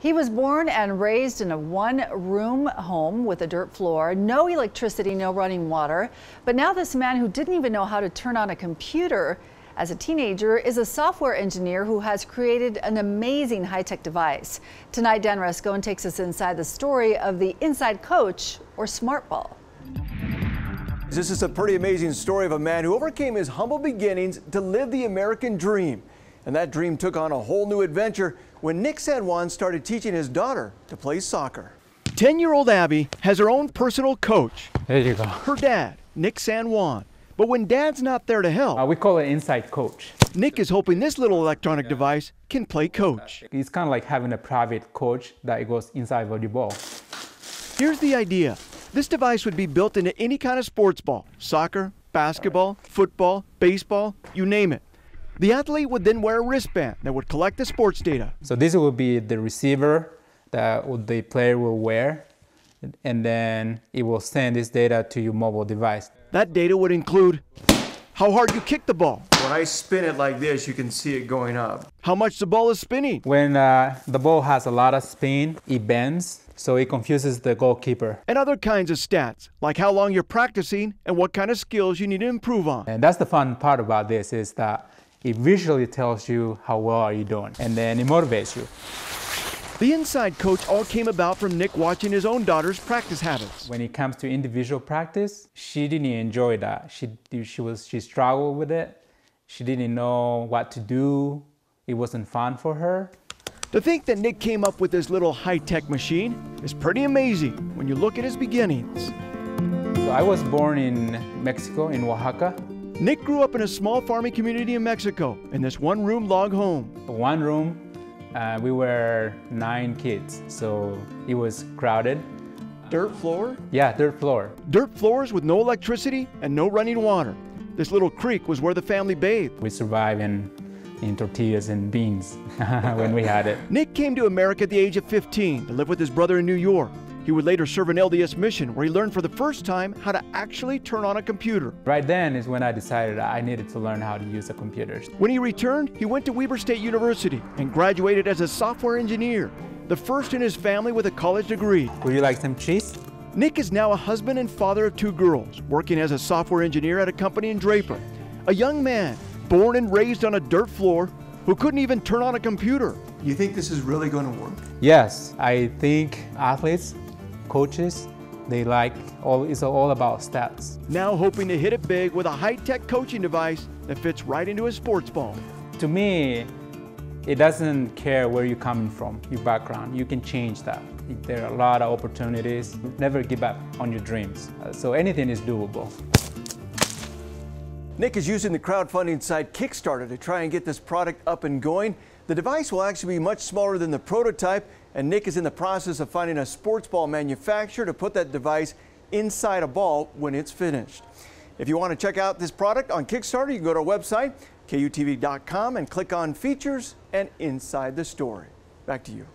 He was born and raised in a one room home with a dirt floor, no electricity, no running water. But now this man who didn't even know how to turn on a computer as a teenager is a software engineer who has created an amazing high-tech device. Tonight, Dan Rascon takes us inside the story of the Inside Coach or Smart Ball. This is a pretty amazing story of a man who overcame his humble beginnings to live the American dream. And that dream took on a whole new adventure when Nic San Juan started teaching his daughter to play soccer. 10 year old Abby has her own personal coach. There you go. Her dad, Nic San Juan. But when dad's not there to help, uh, we call it inside coach. Nic is hoping this little electronic yeah. device can play coach. It's kind of like having a private coach that goes inside of the ball. Here's the idea. This device would be built into any kind of sports ball, soccer, basketball, football, baseball, you name it. The athlete would then wear a wristband that would collect the sports data. So this will be the receiver that the player will wear and then it will send this data to your mobile device. That data would include how hard you kick the ball. When I spin it like this, you can see it going up. How much the ball is spinning. When uh, the ball has a lot of spin, it bends, so it confuses the goalkeeper. And other kinds of stats, like how long you're practicing and what kind of skills you need to improve on. And that's the fun part about this is that it visually tells you how well are you doing and then it motivates you. The inside coach all came about from Nic watching his own daughter's practice habits. When it comes to individual practice, she didn't enjoy that. She, she, was, she struggled with it. She didn't know what to do. It wasn't fun for her. To think that Nic came up with this little high-tech machine is pretty amazing when you look at his beginnings. So I was born in Mexico, in Oaxaca. Nic grew up in a small farming community in Mexico in this one room log home. One room, uh, we were nine kids, so it was crowded. Dirt floor? Yeah, dirt floor. Dirt floors with no electricity and no running water. This little creek was where the family bathed. We survived in, in tortillas and beans when we had it. Nic came to America at the age of 15 to live with his brother in New York. He would later serve an LDS mission where he learned for the first time how to actually turn on a computer. Right then is when I decided I needed to learn how to use a computer. When he returned, he went to Weber State University and graduated as a software engineer, the first in his family with a college degree. Would you like some cheese? Nic is now a husband and father of two girls, working as a software engineer at a company in Draper. A young man, born and raised on a dirt floor, who couldn't even turn on a computer. You think this is really going to work? Yes, I think athletes coaches, they like all it's all about stats. Now hoping to hit it big with a high-tech coaching device that fits right into a sports ball. To me, it doesn't care where you're coming from, your background. You can change that. There are a lot of opportunities. Never give up on your dreams. So anything is doable. Nic is using the crowdfunding site Kickstarter to try and get this product up and going. The device will actually be much smaller than the prototype, and Nic is in the process of finding a sports ball manufacturer to put that device inside a ball when it's finished. If you want to check out this product on Kickstarter, you can go to our website, kutv.com, and click on Features and Inside the Story. Back to you.